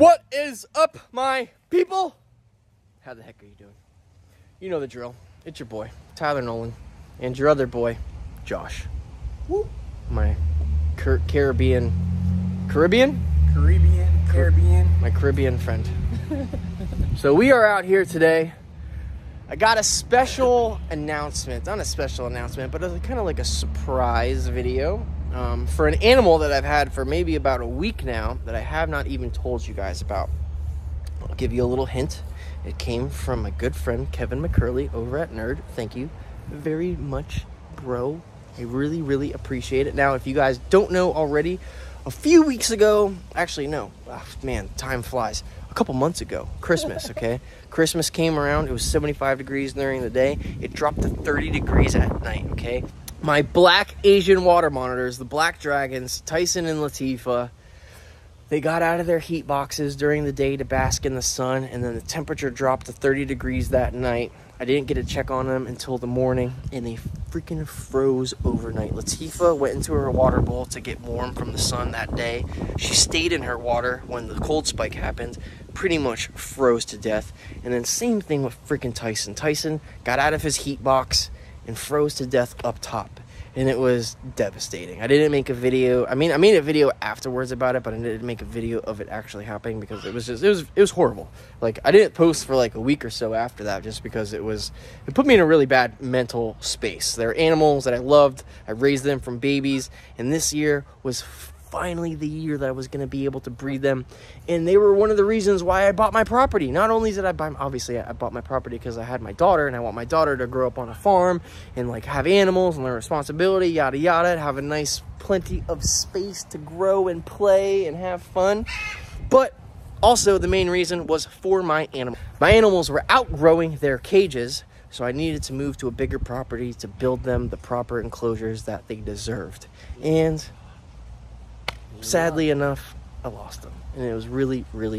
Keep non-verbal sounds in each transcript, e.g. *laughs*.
What is up, my people? How the heck are you doing? You know the drill. It's your boy, Tyler Nolan, and your other boy, Josh. Woo. My Car- Caribbean, Caribbean? Caribbean, Caribbean. My Caribbean friend. *laughs* so we are out here today. I got a special announcement. Not a special announcement, but it's kind of like a surprise video um, for an animal that I've had for maybe about a week now that I have not even told you guys about. I'll give you a little hint. It came from my good friend Kevin McCurley over at Nerd. Thank you very much, bro. I really, really appreciate it. Now, if you guys don't know already, a few weeks ago, actually, no, oh, man, time flies. A couple months ago, Christmas, *laughs* okay? Christmas came around, it was 75 degrees during the day. It dropped to 30 degrees at night, okay? My black Asian water monitors, the Black Dragons, Tyson and Latifa, they got out of their heat boxes during the day to bask in the sun, and then the temperature dropped to 30 degrees that night. I didn't get a check on them until the morning, and they freaking froze overnight. Latifa went into her water bowl to get warm from the sun that day. She stayed in her water when the cold spike happened, pretty much froze to death. And then, same thing with freaking Tyson. Tyson got out of his heat box and froze to death up top and it was devastating. I didn't make a video. I mean, I made a video afterwards about it, but I didn't make a video of it actually happening because it was just it was it was horrible. Like I didn't post for like a week or so after that just because it was it put me in a really bad mental space. They're animals that I loved. I raised them from babies, and this year was finally the year that I was going to be able to breed them. And they were one of the reasons why I bought my property. Not only did I buy, obviously, I bought my property because I had my daughter and I want my daughter to grow up on a farm and like have animals and learn responsibility, yada yada, have a nice plenty of space to grow and play and have fun. But also, the main reason was for my animals. My animals were outgrowing their cages. So I needed to move to a bigger property to build them the proper enclosures that they deserved. And sadly enough, I lost them. And it was really, really,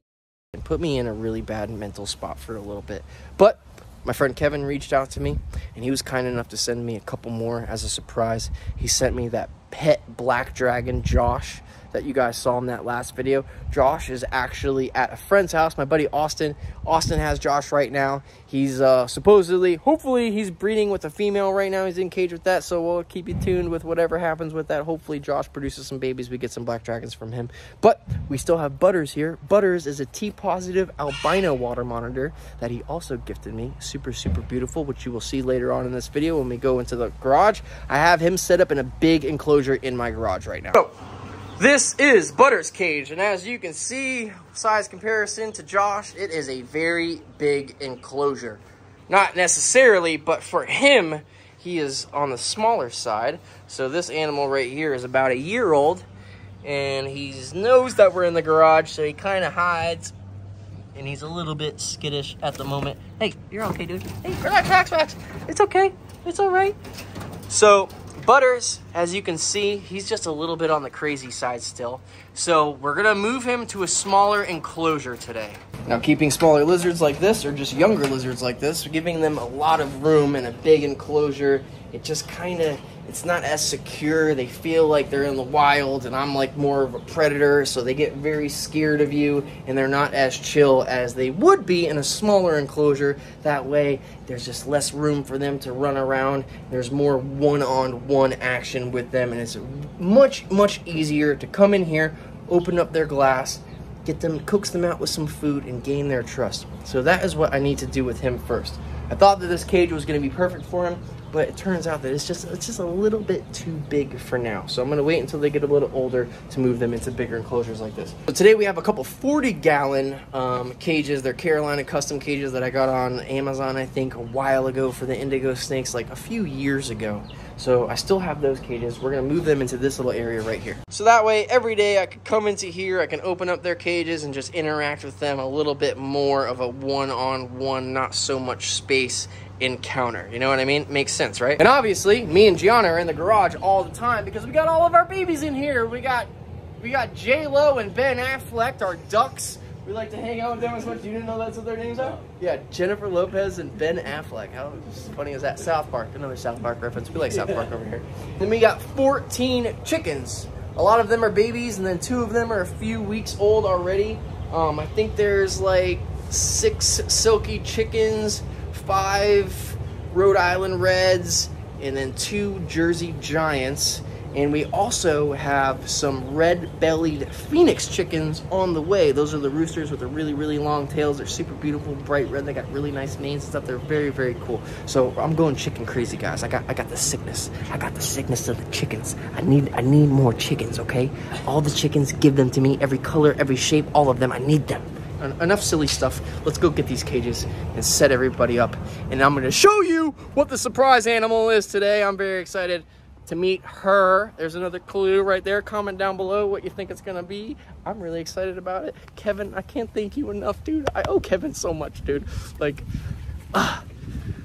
and put me in a really bad mental spot for a little bit. But my friend Kevin reached out to me and he was kind enough to send me a couple more as a surprise. He sent me that pet black dragon, Josh that you guys saw in that last video. Josh is actually at a friend's house, my buddy Austin. Austin has Josh right now. He's uh, supposedly, hopefully, he's breeding with a female right now. He's in cage with that, so we'll keep you tuned with whatever happens with that. Hopefully, Josh produces some babies. We get some black dragons from him. But we still have Butters here. Butters is a T-positive albino water monitor that he also gifted me. Super, super beautiful, which you will see later on in this video when we go into the garage. I have him set up in a big enclosure in my garage right now. So, this is Butter's cage, and as you can see, size comparison to Josh, it is a very big enclosure. Not necessarily, but for him, he is on the smaller side. So this animal right here is about a year old, and he knows that we're in the garage, so he kind of hides, and he's a little bit skittish at the moment. Hey, you're okay, dude. Hey, relax, relax, relax. It's okay. It's all right. So Butters, as you can see, he's just a little bit on the crazy side still. So we're gonna move him to a smaller enclosure today. Now keeping smaller lizards like this, or just younger lizards like this, giving them a lot of room in a big enclosure, it just kinda it's not as secure. They feel like they're in the wild, and I'm like more of a predator, so they get very scared of you, and they're not as chill as they would be in a smaller enclosure. That way, there's just less room for them to run around. There's more one on one action with them, and it's much, much easier to come in here, open up their glass, get them, coax them out with some food, and gain their trust. So that is what I need to do with him first. I thought that this cage was going to be perfect for him, but it turns out that it's just it's just a little bit too big for now. So I'm gonna wait until they get a little older to move them into bigger enclosures like this. So today we have a couple 40 gallon um, cages. They're Carolina custom cages that I got on Amazon, I think, a while ago for the indigo snakes, like a few years ago. So I still have those cages. We're gonna move them into this little area right here. So that way, every day I can come into here, I can open up their cages and just interact with them a little bit more of a one-on-one, -on -one, not so much space encounter. You know what I mean? Makes sense, right? And obviously, me and Gianna are in the garage all the time because we got all of our babies in here. We got we got J Lo and Ben Affleck, our ducks. We like to hang out with them as much. You didn't know that's what their names are? Yeah, Jennifer Lopez and Ben Affleck. How funny is that? South Park, another South Park reference. We like South Park over here. Then we got 14 chickens. A lot of them are babies, and then two of them are a few weeks old already. Um, I think there's like six silky chickens, five Rhode Island Reds, and then two Jersey Giants. And we also have some red-bellied Phoenix chickens on the way. Those are the roosters with the really, really long tails. They're super beautiful, bright red. They got really nice manes and stuff. They're very, very cool. So I'm going chicken crazy, guys. I got, I got the sickness. I got the sickness of the chickens. I need, I need more chickens. Okay, all the chickens, give them to me. Every color, every shape, all of them. I need them. En- enough silly stuff. Let's go get these cages and set everybody up. And I'm to show you what the surprise animal is today. I'm very excited to meet her. There's another clue right there. Comment down below what you think it's to be. I'm really excited about it. Kevin, I can't thank you enough, dude. I owe Kevin so much, dude. Like, ah,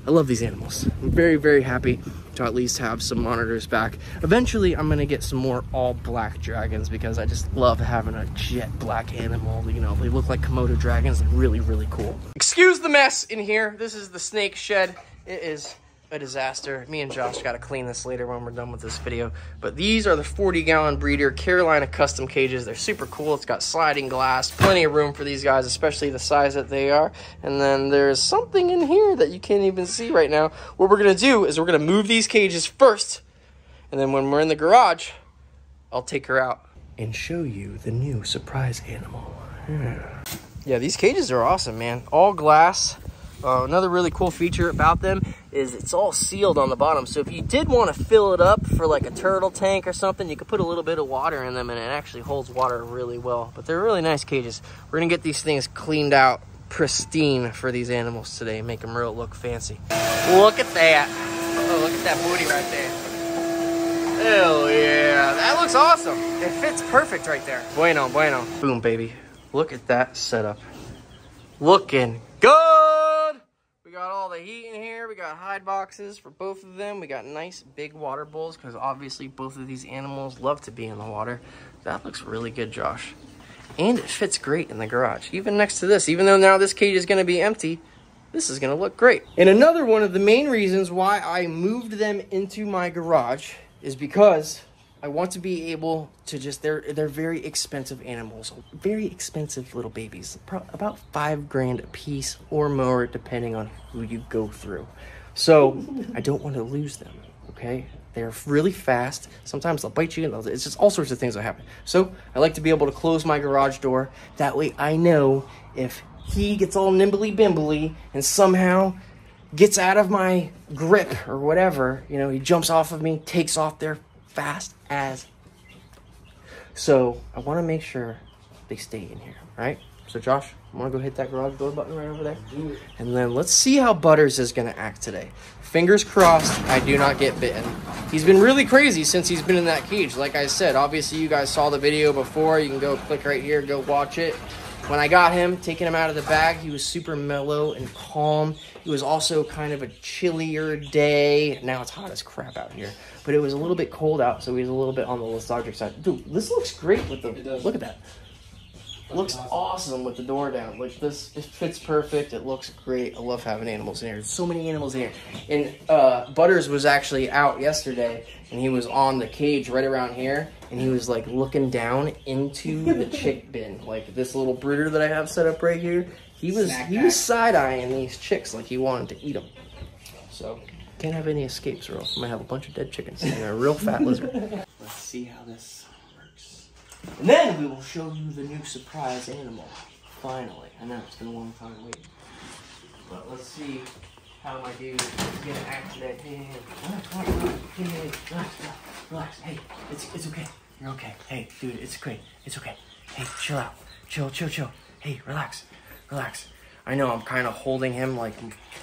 I love these animals. I'm very, very happy to at least have some monitors back. Eventually, I'm gonna get some more all black dragons because I just love having a jet black animal. You know, they look like Komodo dragons. Really, really cool. Excuse the mess in here. This is the snake shed. It is a disaster. Me and Josh got to clean this later when we're done with this video. But these are the 40 gallon breeder Carolina custom cages. They're super cool. It's got sliding glass, plenty of room for these guys, especially the size that they are. And then there's something in here that you can't even see right now. What we're going to do is we're going to move these cages first. And then when we're in the garage, I'll take her out and show you the new surprise animal. Yeah, yeah these cages are awesome, man. All glass. Uh, another really cool feature about them is it's all sealed on the bottom. So if you did want to fill it up for like a turtle tank or something, you could put a little bit of water in them and it actually holds water really well. But they're really nice cages. We're going to get these things cleaned out pristine for these animals today. Make them real look fancy. Look at that. Oh, look at that booty right there. Hell yeah. That looks awesome. It fits perfect right there. Bueno, bueno. Boom, baby. Look at that setup. Looking good. Got all the heat in here. We got hide boxes for both of them. We got nice big water bowls because obviously both of these animals love to be in the water. That looks really good, Josh. And it fits great in the garage. Even next to this, even though now this cage is going to be empty, this is going to look great. And another one of the main reasons why I moved them into my garage is because I want to be able to just they're they're very expensive animals, very expensive little babies, about five grand a piece or more, depending on who you go through. So I don't want to lose them. Okay, they're really fast. Sometimes they'll bite you, and it's just all sorts of things that happen. So I like to be able to close my garage door. That way, I know if he gets all nimbly bimbly and somehow gets out of my grip or whatever, you know, he jumps off of me, takes off there fast as. So I want to make sure they stay in here, right? So Josh, I'm gonna go hit that garage door button right over there, and then let's see how Butters is gonna act today. Fingers crossed, I do not get bitten. He's been really crazy since he's been in that cage. Like I said, obviously you guys saw the video before. You can go click right here, go watch it. When I got him, taking him out of the bag, he was super mellow and calm. It was also kind of a chillier day. Now it's hot as crap out here, but it was a little bit cold out, so he was a little bit on the lethargic side. Dude, this looks great with the. Look at that. Looks awesome with the door down. Like this, it fits perfect. It looks great. I love having animals in here. There's so many animals in here. And uh, Butters was actually out yesterday, and he was on the cage right around here, and he was like looking down into the *laughs* chick bin, like this little brooder that I have set up right here. He was Snack he was side eyeing these chicks like he wanted to eat them. So can't have any escapes, or else I'm gonna have a bunch of dead chickens and a real fat *laughs* lizard. Let's see how this works. And then we will show you the new surprise animal. Finally. I know it's been a long time waiting. But let's see how my dude is gonna act today. Hey, hey, hey, relax, relax, relax. Hey, hey, hey, relax, relax, relax. Hey, it's it's okay. You're okay. Hey, dude, it's great. It's okay. Hey, chill out. Chill, chill, chill. Hey, relax, relax. I know I'm kind of holding him, like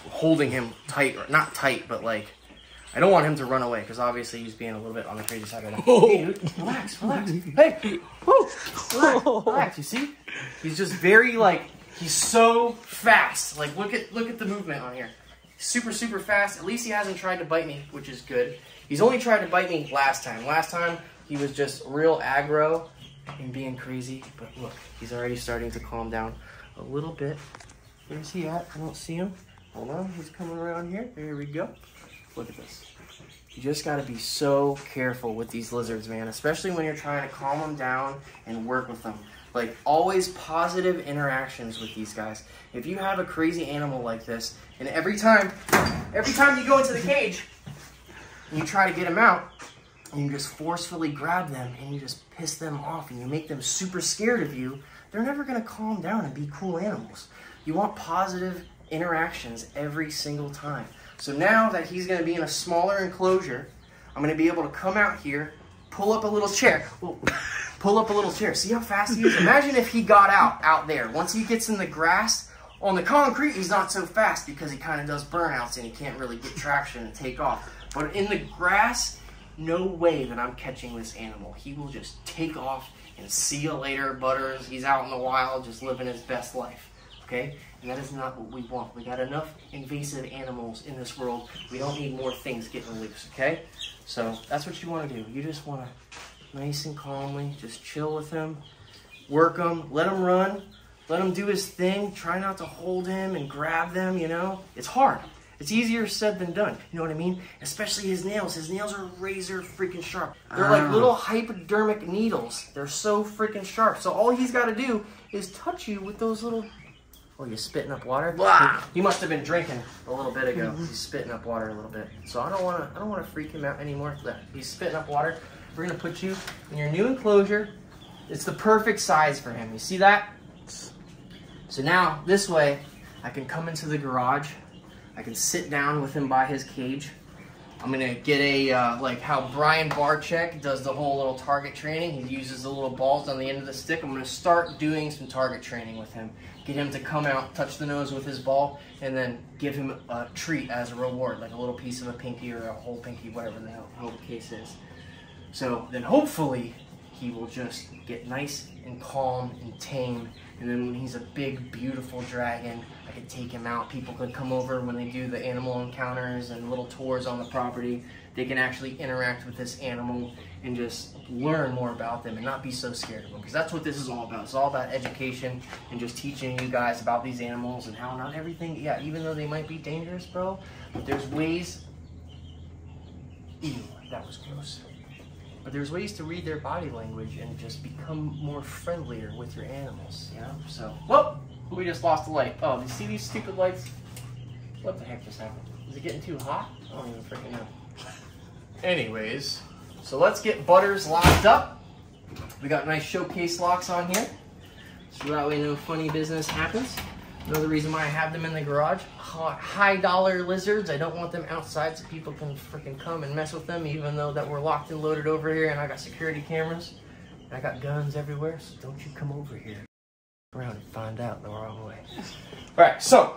holding him tight, or not tight, but like I don't want him to run away because obviously he's being a little bit on the crazy side right now. *laughs* Hey, dude, relax, relax. Hey, whoo, relax, relax. You see, he's just very like he's so fast. Like look at look at the movement on here. Super super fast. At least he hasn't tried to bite me, which is good. He's only tried to bite me last time. Last time he was just real aggro and being crazy. But look, he's already starting to calm down a little bit. Where's he at? I don't see him. Hold on, he's coming around here. There we go. Look at this. You just got to be so careful with these lizards, man, especially when you're trying to calm them down and work with them. Like always positive interactions with these guys. If you have a crazy animal like this, and every time, every time you go into the cage, and you try to get them out, and you just forcefully grab them and you just piss them off and you make them super scared of you, they're never gonna calm down and be cool animals. You want positive interactions every single time. So now that he's gonna be in a smaller enclosure, I'm gonna be able to come out here, pull up a little chair. *laughs* Pull up a little chair. See how fast he is? Imagine if he got out, out there. Once he gets in the grass, on the concrete, he's not so fast because he kind of does burnouts and he can't really get traction and take off. But in the grass, no way that I'm catching this animal. He will just take off and see you later, Butters. He's out in the wild just living his best life. Okay? And that is not what we want. We got enough invasive animals in this world. We don't need more things getting loose, okay? So that's what you want to do. You just want to nice and calmly just chill with him, work him, let him run, let him do his thing. Try not to hold him and grab them, you know? It's hard. It's easier said than done. You know what I mean? Especially his nails. His nails are razor freaking sharp. They're like ah. little hypodermic needles. They're so freaking sharp. So all he's got to do is touch you with those little. Oh, you spitting up water? Blah. He must have been drinking a little bit ago. *laughs* He's spitting up water a little bit. So I don't want to. I don't want to freak him out anymore. He's spitting up water. We're gonna put you in your new enclosure. It's the perfect size for him. You see that? So now this way, I can come into the garage. I can sit down with him by his cage. I'm gonna get a uh, like how Brian Barczyk does the whole little target training. He uses the little balls on the end of the stick. I'm gonna start doing some target training with him. Get him to come out, touch the nose with his ball, and then give him a treat as a reward, like a little piece of a pinky or a whole pinky, whatever the hell, the case is. So then hopefully he will just get nice and calm and tame. And then when he's a big, beautiful dragon, I can take him out. People can come over when they do the animal encounters and little tours on the property. They can actually interact with this animal and just learn more about them and not be so scared of them. Because that's what this is all about. It's all about education and just teaching you guys about these animals and how not everything, yeah, even though they might be dangerous, bro, but there's ways. Ew, that was gross. But there's ways to read their body language and just become more friendlier with your animals, you know? So, whoa! We just lost the light. Oh, you see these stupid lights? What the heck just happened? Is it getting too hot? I don't even freaking know. Anyways, so let's get Butters locked up. We got nice showcase locks on here. So that way no funny business happens. Another reason why I have them in the garage. High dollar lizards. I don't want them outside so people can freaking come and mess with them even though that we're locked and loaded over here and I got security cameras. And I got guns everywhere, so don't you come over here around and find out the wrong way. Alright, so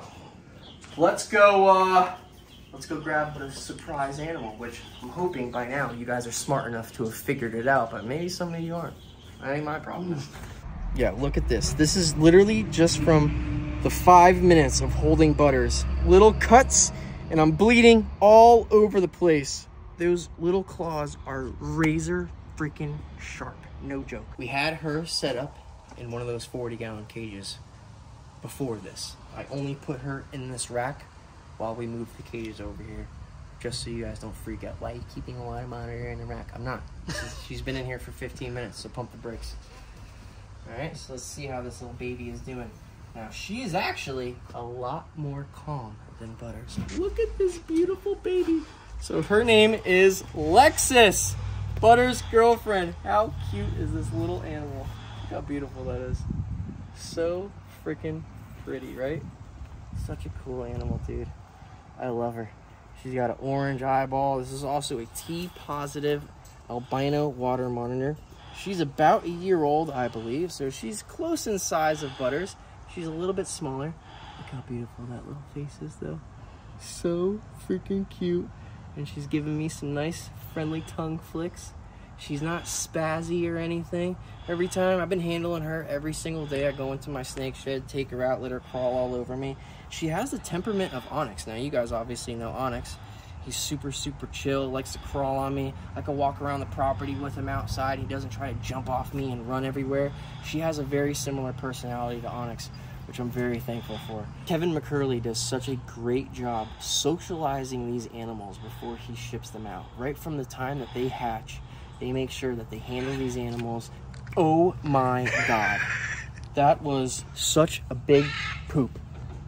let's go uh let's go grab the surprise animal, which I'm hoping by now you guys are smart enough to have figured it out, but maybe some of you aren't. That ain't my problem. Yeah, look at this. This is literally just from the five minutes of holding Butters. Little cuts, and I'm bleeding all over the place. Those little claws are razor freaking sharp. No joke. We had her set up in one of those 40 gallon cages before this. I only put her in this rack while we moved the cages over here. Just so you guys don't freak out. Why are you keeping a water monitor in the rack? I'm not. She's- She's been in here for 15 minutes, so pump the brakes. Alright, so let's see how this little baby is doing. Now, she is actually a lot more calm than Butters. Look at this beautiful baby. So her name is Lexus, Butters' girlfriend. How cute is this little animal? Look how beautiful that is. So freaking pretty, right? Such a cool animal, dude. I love her. She's got an orange eyeball. This is also a T positive albino water monitor. She's about a year old, I believe, so she's close in size of Butters. She's a little bit smaller. Look how beautiful that little face is, though. So freaking cute. And she's giving me some nice, friendly tongue flicks. She's not spazzy or anything. Every time I've been handling her every single day, I go into my snake shed, take her out, let her crawl all over me. She has the temperament of Onyx. Now, you guys obviously know Onyx. He's super, super chill, likes to crawl on me. I can walk around the property with him outside. He doesn't try to jump off me and run everywhere. She has a very similar personality to Onyx, which I'm very thankful for. Kevin McCurley does such a great job socializing these animals before he ships them out. Right from the time that they hatch, they make sure that they handle these animals Oh my god. That was such a big poop.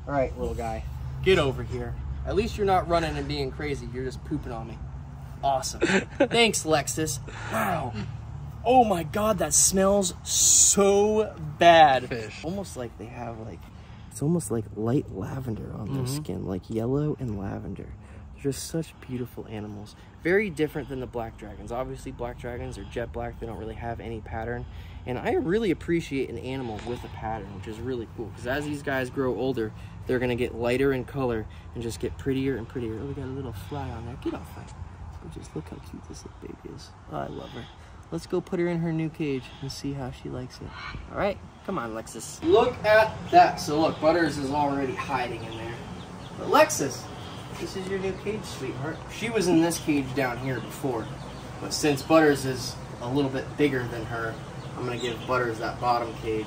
All right, little guy, get over here. At least you're not running and being crazy. You're just pooping on me. Awesome. *laughs* Thanks, Lexus. Wow. Oh my god, that smells so bad. Fish. Almost like they have like it's almost like light lavender on their mm-hmm. skin, like yellow and lavender. Just such beautiful animals. Very different than the black dragons. Obviously, black dragons are jet black. They don't really have any pattern. And I really appreciate an animal with a pattern, which is really cool. Because as these guys grow older, they're going to get lighter in color and just get prettier and prettier. Oh, we got a little fly on there. Get off her. Oh, just look how cute this little baby is. Oh, I love her. Let's go put her in her new cage and see how she likes it. All right, come on, Lexus. Look at that. So look, Butters is already hiding in there. But Lexus, this is your new cage, sweetheart. She was in this cage down here before, but since Butters is a little bit bigger than her, I'm gonna give Butters that bottom cage,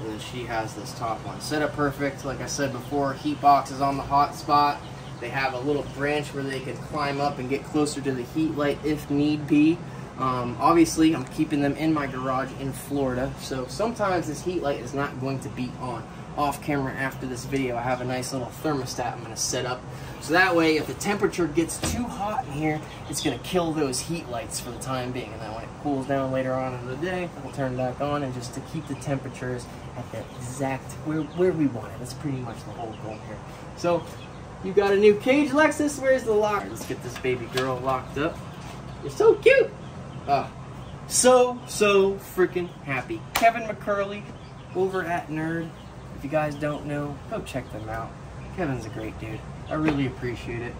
and then she has this top one. Set up perfect, like I said before. Heat box is on the hot spot. They have a little branch where they can climb up and get closer to the heat light if need be. Um, obviously, I'm keeping them in my garage in Florida, so sometimes this heat light is not going to be on. Off camera after this video, I have a nice little thermostat I'm going to set up. So that way, if the temperature gets too hot in here, it's going to kill those heat lights for the time being. And then when it cools down later on in the day, I'll turn back on and just to keep the temperatures at the exact, where, where we want it. That's pretty much the whole goal here. So, you got a new cage, Lexus? Where's the lock? Let's get this baby girl locked up. You're so cute. Ah, so, so freaking happy. Kevin McCurley over at Nerd. If you guys don't know, go check them out. Kevin's a great dude. I really appreciate it.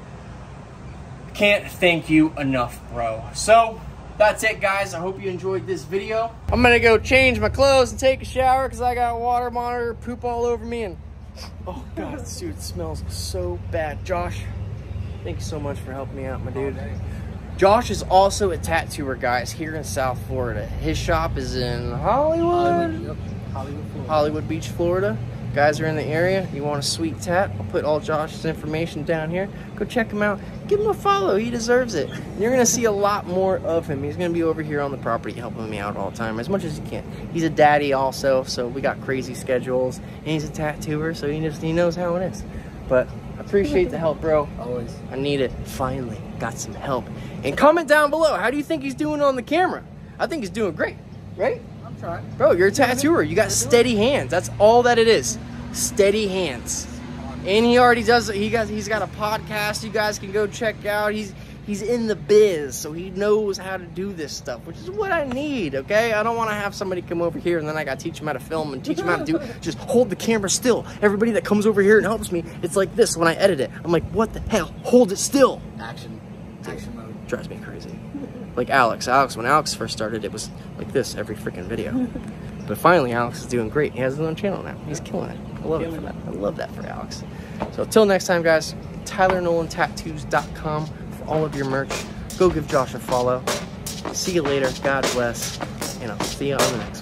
Can't thank you enough, bro. So, that's it, guys. I hope you enjoyed this video. I'm gonna go change my clothes and take a shower because I got water monitor poop all over me and oh god, this dude smells so bad. Josh, thank you so much for helping me out, my dude. Josh is also a tattooer, guys, here in South Florida. His shop is in Hollywood, Yep. Hollywood, Florida. Hollywood Beach, Florida. Guys are in the area. You want a sweet tat? I'll put all Josh's information down here. Go check him out. Give him a follow. He deserves it. You're gonna see a lot more of him. He's gonna be over here on the property helping me out all the time, as much as he can. He's a daddy also, so we got crazy schedules. And he's a tattooer, so he just he knows how it is. But I appreciate the help, bro. Always. I need it. Finally, got some help. And comment down below. How do you think he's doing on the camera? I think he's doing great, right? I'm. Bro, you're a tattooer. You got steady hands. That's all that it is. Steady hands. And he already does. He got. He's got a podcast. You guys can go check out. He's he's in the biz, so he knows how to do this stuff, which is what I need. Okay, I don't want to have somebody come over here and then I got to teach him how to film and teach him how to do. *laughs* Just hold the camera still. Everybody that comes over here and helps me, it's like this when I edit it. I'm like, what the hell? Hold it still Action. Action mode. drives me crazy. Like Alex. Alex, when Alex first started, it was like this every freaking video. *laughs* But finally, Alex is doing great. He has his own channel now. He's killing it. I love it for that. I love that for Alex. So until next time, guys, TylerNolanTattoos.com for all of your merch. Go give Josh a follow. See you later. God bless. And I'll see you on the next one.